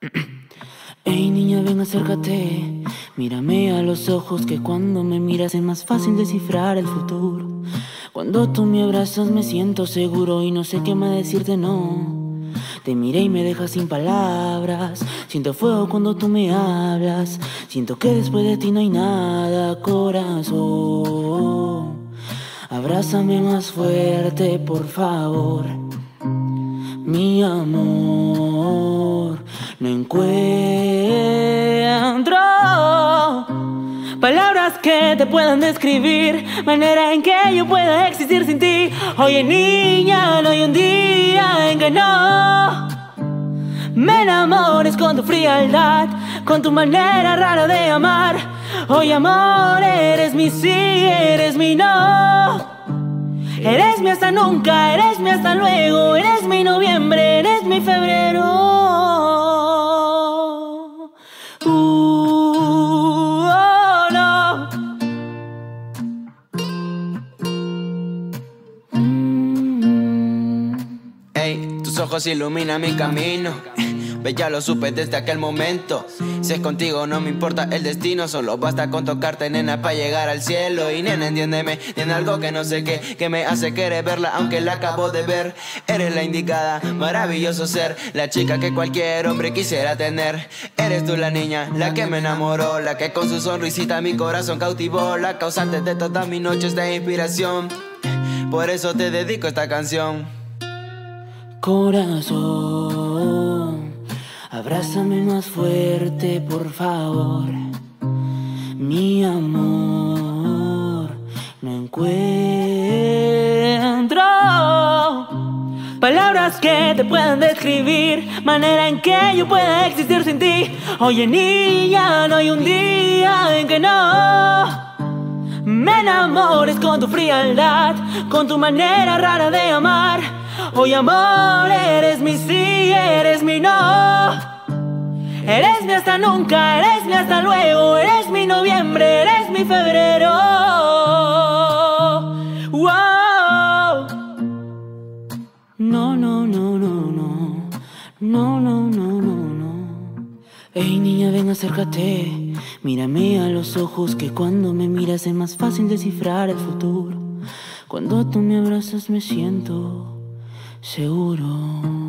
Hey niña, ven acércate, mírame a los ojos que cuando me miras es más fácil descifrar el futuro. Cuando tú me abrazas me siento seguro y no sé qué más decirte no. Te miré y me dejas sin palabras. Siento fuego cuando tú me hablas. Siento que después de ti no hay nada, corazón. Abrázame más fuerte, por favor. Mi amor, no encuentro palabras que te puedan describir, manera en que yo pueda existir sin ti. Oye, niña, no hay un día en que no me enamores con tu frialdad, con tu manera rara de amar. Hoy amor, eres mi sí, eres mi no. Eres mi hasta nunca, eres mi hasta luego, eres mi noviembre, ojos iluminan mi camino. Ve, ya lo supe desde aquel momento. Si es contigo, no me importa el destino. Solo basta con tocarte, nena, para llegar al cielo. Y nena, entiéndeme, tiene algo que no sé qué, que me hace querer verla, aunque la acabo de ver. Eres la indicada, maravilloso ser, la chica que cualquier hombre quisiera tener. Eres tú la niña, la que me enamoró, la que con su sonrisita mi corazón cautivó, la causante de todas mis noches de inspiración. Por eso te dedico esta canción. Corazón, abrázame más fuerte, por favor. Mi amor, no encuentro palabras que te puedan describir, manera en que yo pueda existir sin ti. Oye, niña, no hay un día en que no. Me enamores con tu frialdad, con tu manera rara de amar. Hoy amor, eres mi sí, eres mi no. Eres mi hasta nunca, eres mi hasta luego, eres mi noviembre, eres mi febrero. Wow. No, no, no, no, no. No, no, no, no, no. Hey niña, ven acércate. Mírame a los ojos que cuando me miras es más fácil descifrar el futuro. Cuando tú me abrazas me siento seguro.